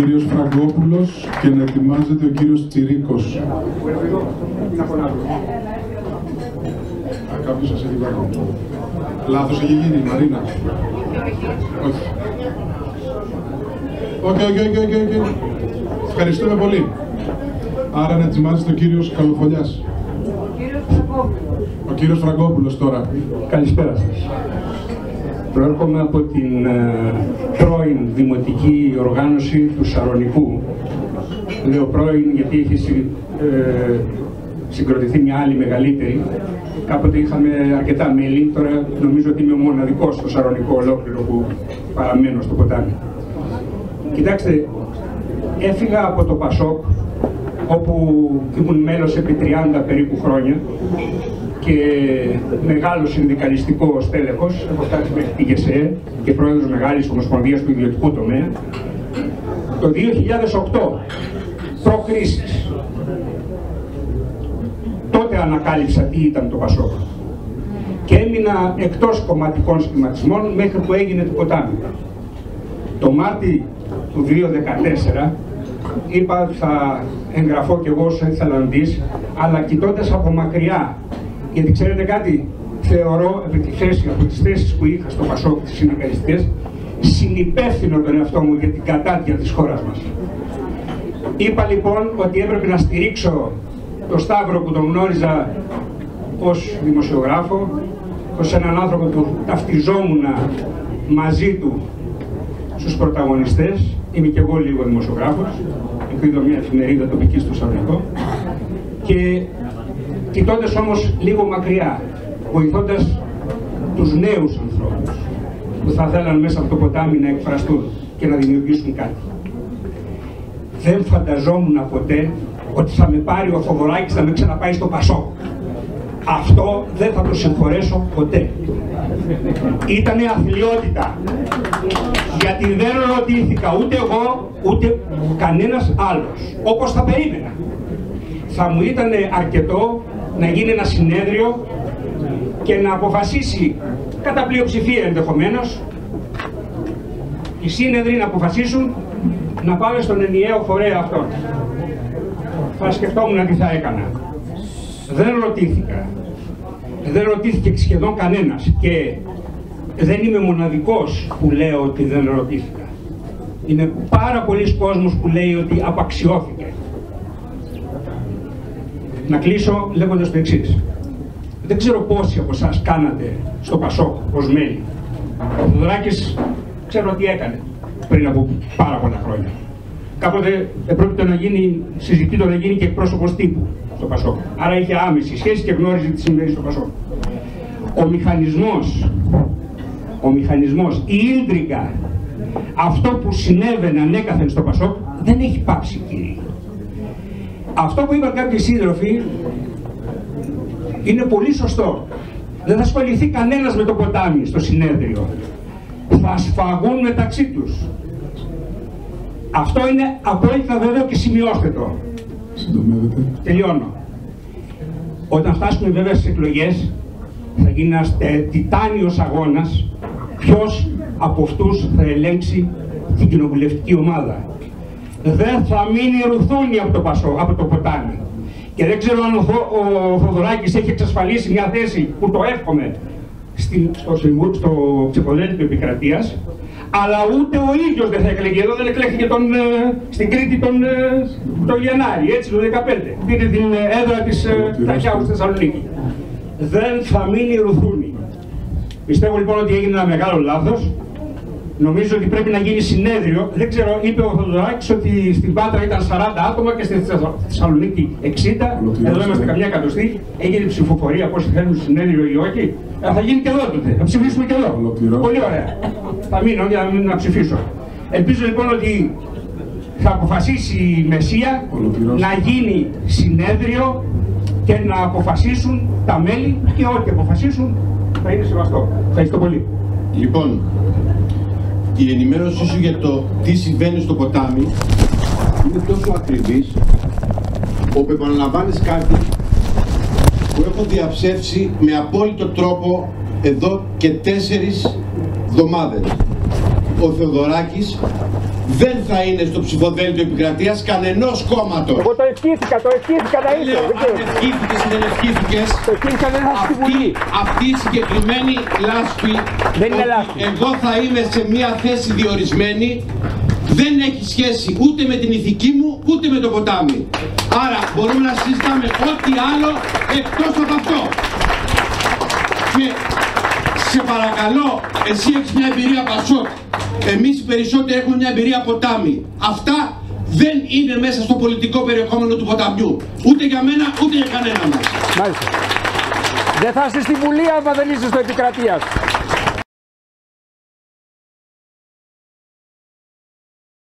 κύριος Φραγκόπουλος και να ετοιμάζεται ο κύριος Τσιρίκος. Α, κάποιος σας έχει βάλει. Λάθος έχει γίνει, Μαρίνα. Όχι. OK, OK, OK, OK. Ευχαριστούμε πολύ. Άρα να ετοιμάζεται ο κύριος Καλοφολιάς. Ο κύριος Φραγκόπουλος τώρα. Καλησπέρα σας. Προέρχομαι από την ε, πρώην δημοτική οργάνωση του Σαρονικού. Λέω πρώην γιατί έχει ε, συγκροτηθεί μια άλλη μεγαλύτερη. Κάποτε είχαμε αρκετά μέλη, τώρα νομίζω ότι είμαι ο μοναδικός στο Σαρονικό ολόκληρο που παραμένω στο ποτάμι. Κοιτάξτε, έφυγα από το Πασόκ όπου ήμουν μέλος επί 30 περίπου χρόνια και μεγάλο συνδικαλιστικό στέλεχος, έχω φτάσει μέχρι τη ΓΕΣΕ και πρόεδρος μεγάλης ομοσπονδίας του ιδιωτικού τομέα. Το 2008, προκρίσεις, τότε ανακάλυψα τι ήταν το Πασόκ και έμεινα εκτός κομματικών σχηματισμών μέχρι που έγινε το ποτάμι. Το Μάρτι του 2014 είπα θα εγγραφώ κι εγώ ως εθελοντής, αλλά κοιτώντας από μακριά γιατί ξέρετε κάτι, θεωρώ επί τη θέση από τις θέσεις που είχα στο Πασόκ τις συνδικαλιστικές συνυπεύθυνο τον εαυτό μου για την κατάτια της χώρας μας. Είπα λοιπόν ότι έπρεπε να στηρίξω το Σταύρο που τον γνώριζα ως δημοσιογράφο, ως έναν άνθρωπο που ταυτιζόμουν μαζί του στους πρωταγωνιστές. Είμαι και εγώ λίγο δημοσιογράφος, εκδίδω μια εφημερίδα τοπική στο Σαββατό και κοιτώντας όμως λίγο μακριά, βοηθώντας τους νέους ανθρώπους που θα θέλαν μέσα από το ποτάμι να εκφραστούν και να δημιουργήσουν κάτι. Δεν φανταζόμουν ποτέ ότι θα με πάρει ο Θοδωράκης να με ξαναπάει στο Πασό. Αυτό δεν θα το συγχωρέσω ποτέ. Ήτανε αθλειότητα. Γιατί δεν ρωτήθηκα ούτε εγώ, ούτε κανένας άλλος. Όπως θα περίμενα. Θα μου ήταν αρκετό να γίνει ένα συνέδριο και να αποφασίσει κατά πλειοψηφία ενδεχομένως οι σύνεδροι να αποφασίσουν να πάμε στον ενιαίο φορέα αυτόν. Θα σκεφτόμουν τι θα έκανα. Δεν ρωτήθηκα. Δεν ρωτήθηκε σχεδόν κανένας και δεν είμαι μοναδικός που λέω ότι δεν ρωτήθηκα. Είναι πάρα πολλοί κόσμος που λέει ότι απαξιώθηκε να κλείσω λέγοντας το εξής. Δεν ξέρω πόσοι από εσάς κάνατε στο Πασόκ ως μέλη. Ο Θοδωράκη ξέρω τι έκανε πριν από πάρα πολλά χρόνια. Κάποτε επρόκειτο να γίνει, συζητήτο να γίνει και εκπρόσωπος τύπου στο Πασόκ. Άρα είχε άμεση σχέση και γνώριζε τις συμβαίνει στο Πασόκ. Ο μηχανισμός, ο μηχανισμός, η ίντρικα, αυτό που συνέβαινε ανέκαθεν στο Πασόκ δεν έχει πάψει κύριε. Αυτό που είπαν κάποιοι σύντροφοι είναι πολύ σωστό. Δεν θα ασχοληθεί κανένας με το ποτάμι στο συνέδριο. Θα σφαγούν μεταξύ τους. Αυτό είναι απόλυτα βέβαιο και σημειώστε το. Τελειώνω. Όταν φτάσουμε βέβαια στις εκλογές θα γίνει ένας τιτάνιος αγώνας ποιος από αυτούς θα ελέγξει την κοινοβουλευτική ομάδα δεν θα μείνει ρουθούνι από το, πασό, από το ποτάμι. Και δεν ξέρω αν ο, ο Θοδωράκης έχει εξασφαλίσει μια θέση που το εύχομαι στην, στο, στο ψηφοδέλτιο επικρατείας, αλλά ούτε ο ίδιος δεν θα εκλεγεί. Εδώ δεν εκλέχθηκε τον, ε, στην Κρήτη τον, ε, τον Γενάρη, έτσι το 2015. Πήρε την ε, έδρα της ε, Ταχιάου στη Θεσσαλονίκη. Δεν θα μείνει ρουθούνι. Πιστεύω λοιπόν ότι έγινε ένα μεγάλο λάθος Νομίζω ότι πρέπει να γίνει συνέδριο. Δεν ξέρω, είπε ο Θοδωράκης ότι στην Πάτρα ήταν 40 άτομα και στη Θεσσαλονίκη 60. Εδώ είμαστε καμιά εκατοστή. Έγινε ψηφοφορία πώς θέλουν συνέδριο ή όχι. Ε, θα γίνει και εδώ τότε. Θα ψηφίσουμε και εδώ. Πολύ ωραία. θα μείνω για να, να ψηφίσω. Ελπίζω λοιπόν ότι θα αποφασίσει η Μεσία να γίνει συνέδριο και να αποφασίσουν τα μέλη και ό,τι αποφασίσουν θα είναι σεβαστό. Ευχαριστώ πολύ. Λοιπόν, η ενημέρωσή σου για το τι συμβαίνει στο ποτάμι είναι τόσο ακριβής όπου επαναλαμβάνεις κάτι που έχω διαψεύσει με απόλυτο τρόπο εδώ και τέσσερις εβδομάδες. Ο Θεοδωράκης δεν θα είναι στο ψηφοδέλτιο επικρατείας κανενός κόμματος. Εγώ το ευχήθηκα, το ευχήθηκα να Δεν είσαι. λέω Δεν αν ξέρω. ευχήθηκες ή δεν ευχήθηκες. Το ευχήθηκα να είσαι στη Βουλή. Αυτή, αυτή η συγκεκριμένη λάσπη Δεν είναι ότι λάσπη. Εγώ θα είμαι σε μια θέση διορισμένη δεν έχει σχέση ούτε με την ηθική μου ούτε με το ποτάμι. Άρα μπορούμε να συζητάμε ό,τι άλλο εκτός από αυτό. Και σε παρακαλώ, εσύ έχεις μια εμπειρία Πασόκ. Εμείς οι περισσότεροι έχουμε μια εμπειρία ποτάμι. Αυτά δεν είναι μέσα στο πολιτικό περιεχόμενο του ποταμιού. Ούτε για μένα, ούτε για κανένα μας. Μάλιστα. Δεν θα είστε στη Βουλή άμα δεν είστε στο επικρατεία.